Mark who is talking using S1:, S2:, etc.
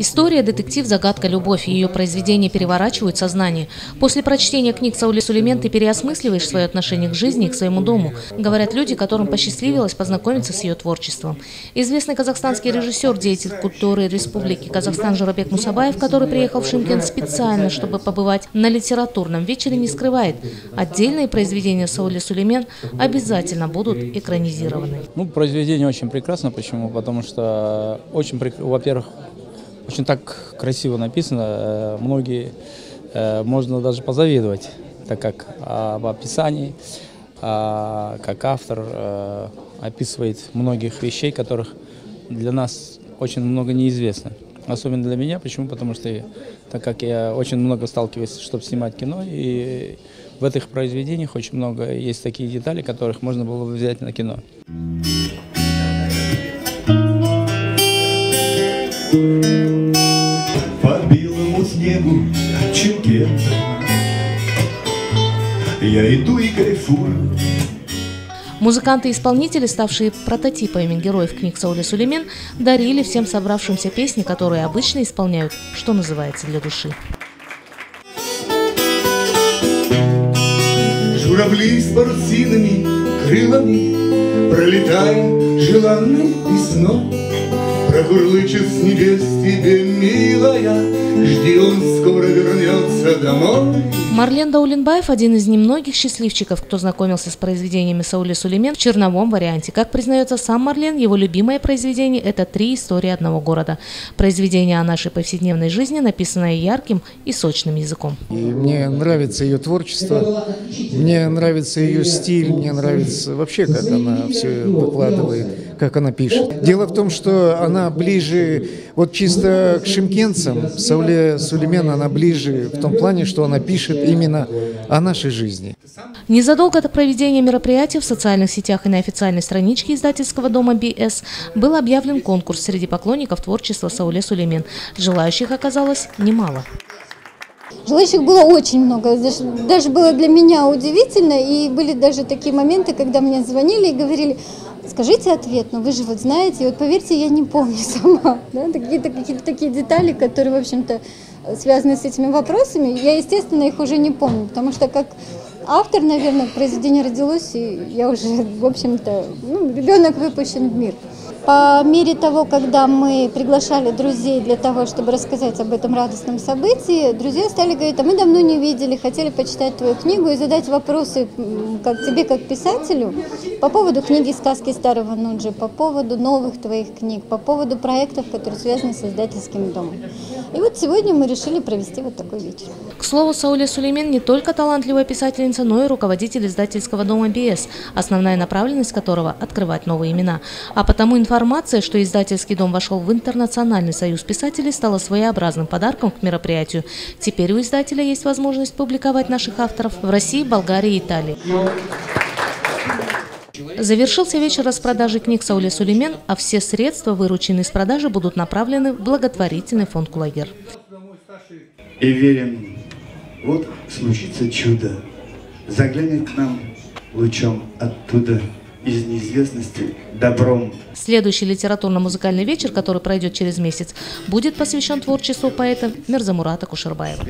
S1: История, детектив, загадка, любовь. Ее произведения переворачивают сознание. После прочтения книг Саули Сулеймен ты переосмысливаешь свое отношение к жизни и к своему дому, говорят люди, которым посчастливилось познакомиться с ее творчеством. Известный казахстанский режиссер, деятель культуры Республики Казахстан Журабек Мусабаев, который приехал в Шимкент специально, чтобы побывать на литературном вечере, не скрывает. Отдельные произведения Саули Сулеймен обязательно будут экранизированы.
S2: Ну, произведение очень прекрасно. Почему? Потому что очень, во-первых, очень так красиво написано, э, многие, э, можно даже позавидовать, так как в описании, а, как автор э, описывает многих вещей, которых для нас очень много неизвестно. Особенно для меня. Почему? Потому что так как я очень много сталкиваюсь, чтобы снимать кино, и в этих произведениях очень много есть такие детали, которых можно было бы взять на кино.
S3: Снегу Чимкента Я иду и кайфую.
S1: Музыканты и исполнители, ставшие прототипами героев книг Саули Сулеймен, дарили всем собравшимся песни, которые обычно исполняют, что называется, для души.
S3: Журавли с парусинами, крылами, Пролетая желанной весной, Прокурлычет с небес тебе, милая, Жди, он скоро вернется домой.
S1: Марлен Даулинбаев – один из немногих счастливчиков, кто знакомился с произведениями Саули Сулеймен в черновом варианте. Как признается сам Марлен, его любимое произведение – это «Три истории одного города». Произведение о нашей повседневной жизни, написанное ярким и сочным языком.
S4: И мне нравится ее творчество, мне нравится ее стиль, мне нравится вообще, как она все выкладывает, как она пишет. Дело в том, что она ближе, вот чисто к шимкенцам, Сауле Сулеймен, она ближе в том плане, что она пишет именно о нашей жизни.
S1: Незадолго до проведения мероприятия в социальных сетях и на официальной страничке издательского дома BS был объявлен конкурс среди поклонников творчества Сауле Сулеймен. Желающих оказалось немало.
S5: Желающих было очень много, даже, было для меня удивительно, и были даже такие моменты, когда мне звонили и говорили, скажите ответ, но вы же вот знаете, и вот поверьте, я не помню сама, да, какие-то какие такие детали, которые, в общем-то, связанные с этими вопросами, я, естественно, их уже не помню, потому что как автор, наверное, произведение родилось, и я уже, в общем-то, ну, ребенок выпущен в мир. По мере того, когда мы приглашали друзей для того, чтобы рассказать об этом радостном событии, друзья стали говорить, а мы давно не видели, хотели почитать твою книгу и задать вопросы как тебе, как писателю, по поводу книги «Сказки старого Нуджи», по поводу новых твоих книг, по поводу проектов, которые связаны с издательским домом. И вот сегодня мы решили провести вот такой вечер.
S1: К слову, Сауля Сулеймен не только талантливая писательница, но и руководитель издательского дома «БС», основная направленность которого – открывать новые имена. А потому информация Информация, что издательский дом вошел в Интернациональный союз писателей, стала своеобразным подарком к мероприятию. Теперь у издателя есть возможность публиковать наших авторов в России, Болгарии и Италии. Завершился вечер распродажи книг Саули Сулеймен, а все средства, вырученные с продажи, будут направлены в благотворительный фонд «Кулагер».
S3: И верим, вот случится чудо, заглянет к нам лучом оттуда из неизвестности добром.
S1: Следующий литературно-музыкальный вечер, который пройдет через месяц, будет посвящен творчеству поэта Мирзамурата Кушербаева.